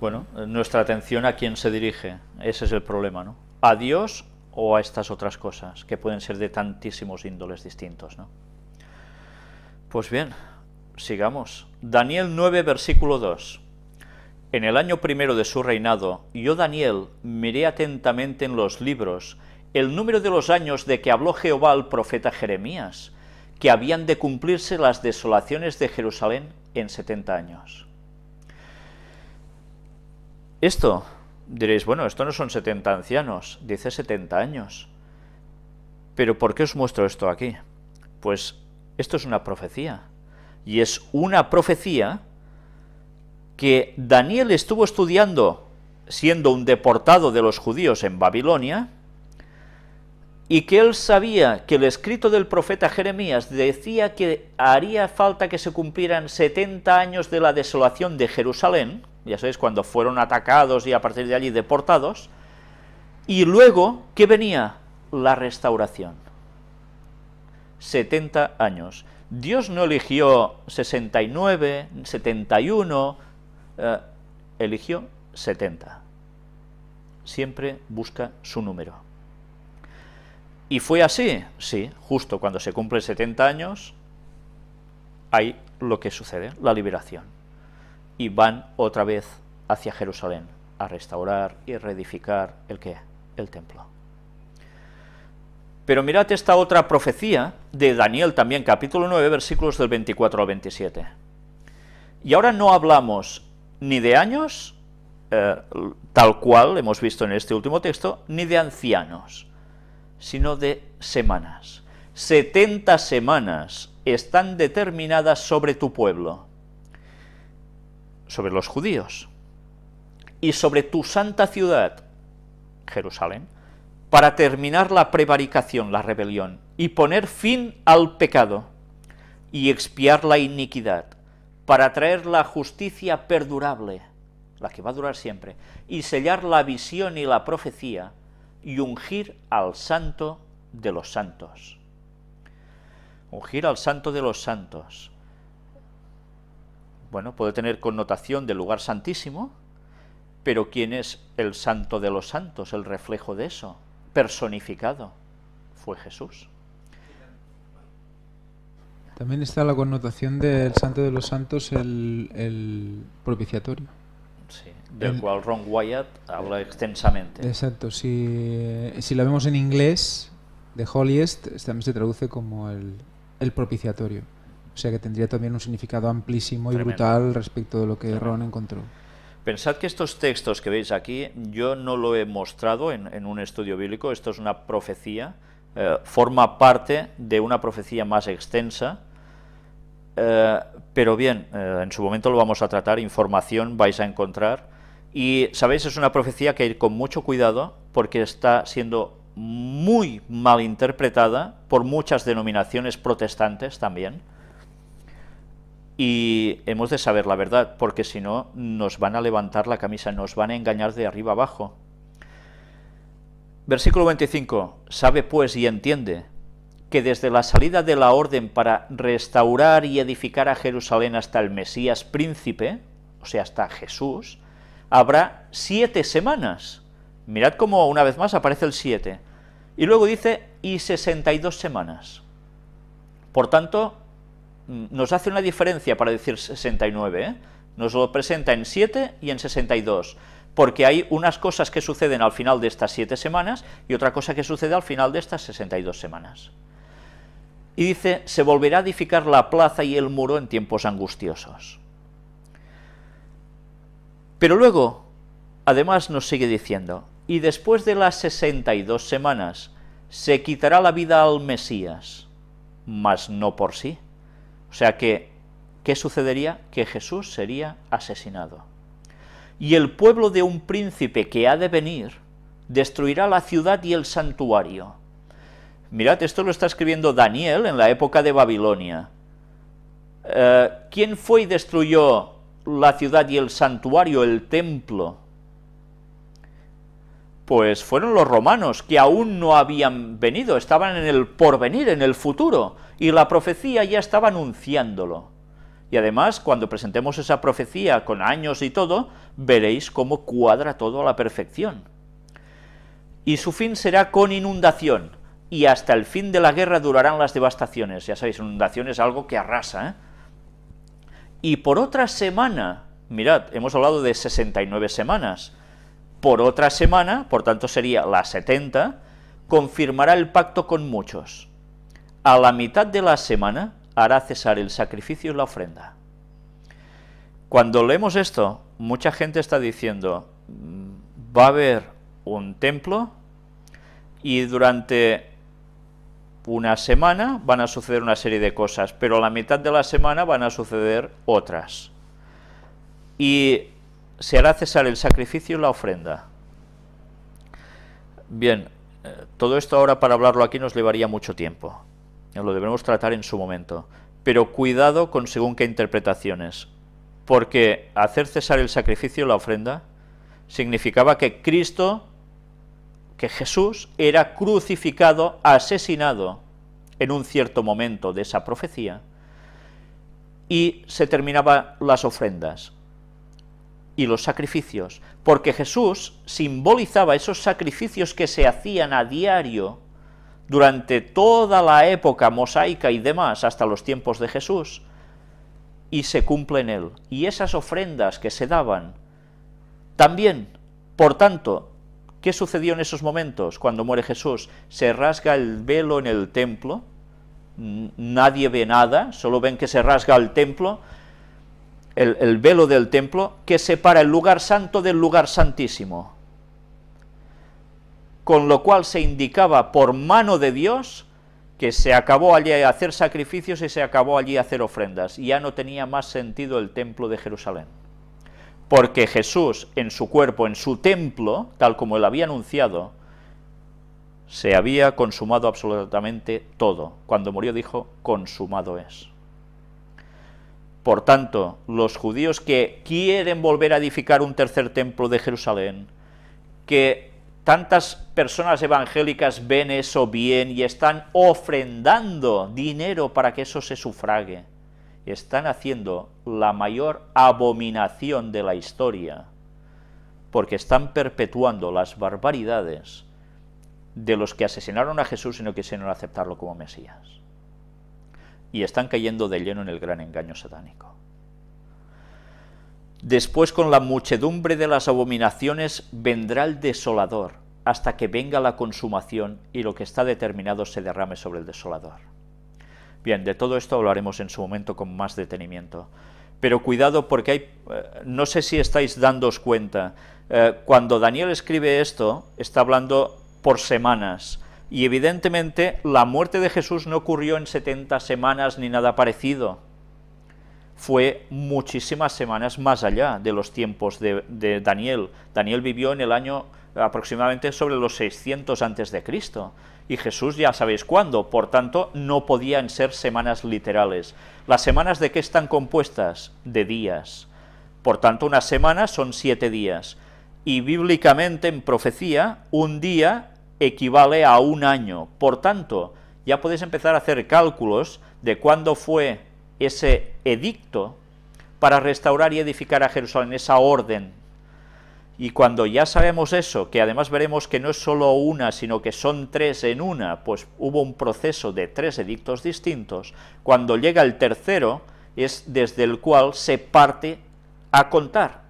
Bueno, nuestra atención a quién se dirige, ese es el problema, ¿no? ¿A Dios o a estas otras cosas, que pueden ser de tantísimos índoles distintos, ¿no? Pues bien, sigamos. Daniel 9, versículo 2. En el año primero de su reinado, yo, Daniel, miré atentamente en los libros el número de los años de que habló Jehová al profeta Jeremías, que habían de cumplirse las desolaciones de Jerusalén en 70 años. Esto, diréis, bueno, esto no son 70 ancianos, dice 70 años. Pero ¿por qué os muestro esto aquí? Pues esto es una profecía. Y es una profecía que Daniel estuvo estudiando siendo un deportado de los judíos en Babilonia, y que él sabía que el escrito del profeta Jeremías decía que haría falta que se cumplieran 70 años de la desolación de Jerusalén, ya sabéis, cuando fueron atacados y a partir de allí deportados, y luego que venía la restauración. 70 años. Dios no eligió 69, 71, eh, eligió 70. Siempre busca su número. ¿Y fue así? Sí, justo cuando se cumple 70 años, hay lo que sucede, la liberación. Y van otra vez hacia Jerusalén a restaurar y reedificar el qué? El templo. Pero mirad esta otra profecía de Daniel también, capítulo 9, versículos del 24 al 27. Y ahora no hablamos ni de años, eh, tal cual hemos visto en este último texto, ni de ancianos sino de semanas. 70 semanas están determinadas sobre tu pueblo, sobre los judíos, y sobre tu santa ciudad, Jerusalén, para terminar la prevaricación, la rebelión, y poner fin al pecado, y expiar la iniquidad, para traer la justicia perdurable, la que va a durar siempre, y sellar la visión y la profecía, y ungir al santo de los santos. Ungir al santo de los santos. Bueno, puede tener connotación del lugar santísimo, pero ¿quién es el santo de los santos, el reflejo de eso? Personificado. Fue Jesús. También está la connotación del santo de los santos, el, el propiciatorio del cual Ron Wyatt habla extensamente. Exacto, si, si la vemos en inglés, de Holiest también se traduce como el, el, propiciatorio. O sea que tendría también un significado amplísimo y brutal respecto de lo que Ron encontró. Pensad que estos textos que veis aquí, yo no lo he mostrado en, en un estudio bíblico, esto es una profecía, eh, forma parte de una profecía más extensa, eh, pero bien, eh, en su momento lo vamos a tratar, información vais a encontrar, y, ¿sabéis? Es una profecía que ir con mucho cuidado porque está siendo muy mal interpretada por muchas denominaciones protestantes también. Y hemos de saber la verdad, porque si no, nos van a levantar la camisa, nos van a engañar de arriba abajo. Versículo 25. Sabe pues y entiende que desde la salida de la orden para restaurar y edificar a Jerusalén hasta el Mesías príncipe, o sea, hasta Jesús, habrá siete semanas. Mirad cómo una vez más aparece el siete. Y luego dice, y 62 semanas. Por tanto, mm, nos hace una diferencia para decir 69, ¿eh? Nos lo presenta en 7 y en 62, porque hay unas cosas que suceden al final de estas siete semanas y otra cosa que sucede al final de estas 62 semanas. Y dice, se volverá a edificar la plaza y el muro en tiempos angustiosos. Pero luego, además nos sigue diciendo, y después de las 62 semanas se quitará la vida al Mesías, mas no por sí. O sea que, ¿qué sucedería? Que Jesús sería asesinado. Y el pueblo de un príncipe que ha de venir destruirá la ciudad y el santuario. Mirad, esto lo está escribiendo Daniel en la época de Babilonia. Eh, ¿Quién fue y destruyó la ciudad y el santuario, el templo? Pues fueron los romanos, que aún no habían venido, estaban en el porvenir, en el futuro, y la profecía ya estaba anunciándolo. Y además, cuando presentemos esa profecía con años y todo, veréis cómo cuadra todo a la perfección. Y su fin será con inundación, y hasta el fin de la guerra durarán las devastaciones. Ya sabéis, inundación es algo que arrasa. ¿eh? Y por otra semana, mirad, hemos hablado de 69 semanas, por otra semana, por tanto sería la 70, confirmará el pacto con muchos. A la mitad de la semana hará cesar el sacrificio y la ofrenda. Cuando leemos esto, mucha gente está diciendo, mm, va a haber un templo y durante una semana van a suceder una serie de cosas, pero a la mitad de la semana van a suceder otras. Y se hará cesar el sacrificio y la ofrenda. Bien, eh, todo esto ahora para hablarlo aquí nos llevaría mucho tiempo. Lo debemos tratar en su momento. Pero cuidado con según qué interpretaciones. Porque hacer cesar el sacrificio y la ofrenda significaba que Cristo, que Jesús, era crucificado, asesinado en un cierto momento de esa profecía, y se terminaban las ofrendas y los sacrificios, porque Jesús simbolizaba esos sacrificios que se hacían a diario durante toda la época mosaica y demás, hasta los tiempos de Jesús, y se cumple en él. Y esas ofrendas que se daban, también, por tanto, ¿qué sucedió en esos momentos cuando muere Jesús? Se rasga el velo en el templo, nadie ve nada, solo ven que se rasga el templo, el, velo del templo que separa el lugar santo del lugar santísimo. Con lo cual se indicaba por mano de Dios que se acabó allí hacer sacrificios y se acabó allí hacer ofrendas. Y ya no tenía más sentido el templo de Jerusalén. Porque Jesús en su cuerpo, en su templo, tal como él había anunciado, se había consumado absolutamente todo. Cuando murió dijo, consumado es. Por tanto, los judíos que quieren volver a edificar un tercer templo de Jerusalén, que tantas personas evangélicas ven eso bien y están ofrendando dinero para que eso se sufrague, están haciendo la mayor abominación de la historia, porque están perpetuando las barbaridades de los que asesinaron a Jesús y no quisieron aceptarlo como Mesías y están cayendo de lleno en el gran engaño satánico. Después con la muchedumbre de las abominaciones vendrá el desolador, hasta que venga la consumación y lo que está determinado se derrame sobre el desolador. Bien, de todo esto hablaremos en su momento con más detenimiento. Pero cuidado porque hay, eh, no sé si estáis dándos cuenta, eh, cuando Daniel escribe esto, está hablando por semanas, y evidentemente la muerte de Jesús no ocurrió en 70 semanas ni nada parecido. Fue muchísimas semanas más allá de los tiempos de, Daniel. Daniel vivió en el año aproximadamente sobre los 600 antes de Cristo. Y Jesús ya sabéis cuándo, por tanto no podían ser semanas literales. ¿Las semanas de qué están compuestas? De días. Por tanto, una semana son siete días. Y bíblicamente en profecía, un día equivale a un año. Por tanto, ya podéis empezar a hacer cálculos de cuándo fue ese edicto para restaurar y edificar a Jerusalén, esa orden. Y cuando ya sabemos eso, que además veremos que no es solo una, sino que son tres en una, pues hubo un proceso de tres edictos distintos, cuando llega el tercero es desde el cual se parte a contar.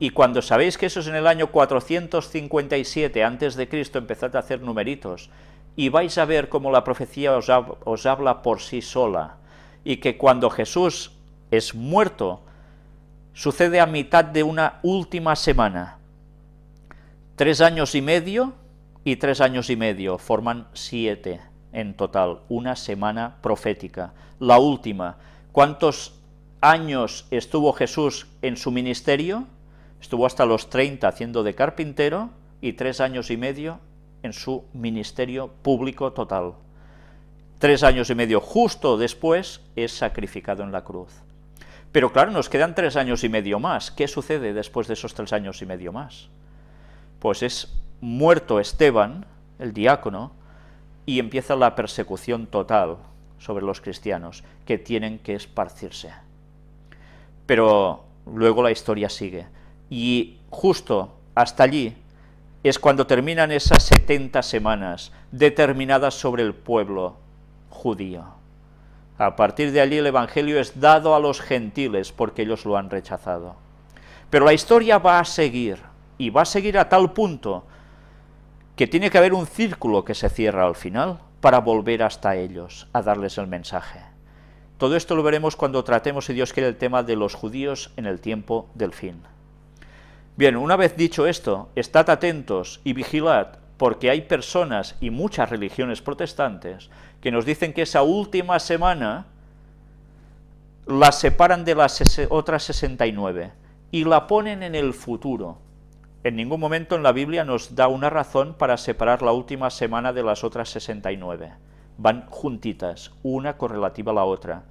Y cuando sabéis que eso es en el año 457 antes de Cristo, empezad a hacer numeritos y vais a ver cómo la profecía os, os habla por sí sola y que cuando Jesús es muerto sucede a mitad de una última semana. Tres años y medio y tres años y medio forman siete en total, una semana profética. La última, ¿cuántos años estuvo Jesús en su ministerio? Estuvo hasta los 30 haciendo de carpintero y tres años y medio en su ministerio público total. Tres años y medio justo después es sacrificado en la cruz. Pero claro, nos quedan tres años y medio más. ¿Qué sucede después de esos tres años y medio más? Pues es muerto Esteban, el diácono, y empieza la persecución total sobre los cristianos, que tienen que esparcirse. Pero luego la historia sigue. Y justo hasta allí es cuando terminan esas 70 semanas determinadas sobre el pueblo judío. A partir de allí el Evangelio es dado a los gentiles porque ellos lo han rechazado. Pero la historia va a seguir, y va a seguir a tal punto que tiene que haber un círculo que se cierra al final para volver hasta ellos, a darles el mensaje. Todo esto lo veremos cuando tratemos, si Dios quiere, el tema de los judíos en el tiempo del fin. Bien, una vez dicho esto, estad atentos y vigilad, porque hay personas y muchas religiones protestantes que nos dicen que esa última semana la separan de las otras 69 y la ponen en el futuro. En ningún momento en la Biblia nos da una razón para separar la última semana de las otras 69. Van juntitas, una correlativa a la otra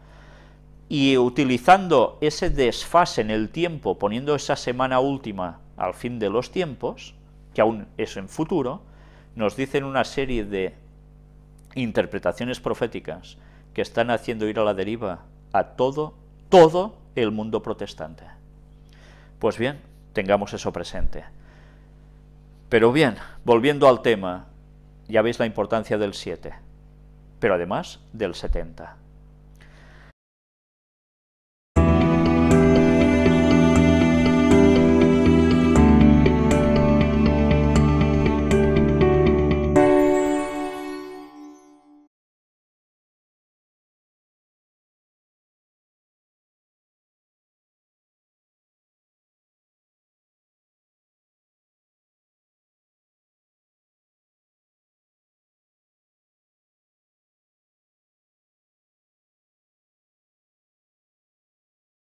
y utilizando ese desfase en el tiempo, poniendo esa semana última al fin de los tiempos, que aún es en futuro, nos dicen una serie de interpretaciones proféticas que están haciendo ir a la deriva a todo, todo el mundo protestante. Pues bien, tengamos eso presente. Pero bien, volviendo al tema, ya veis la importancia del 7, pero además del 70.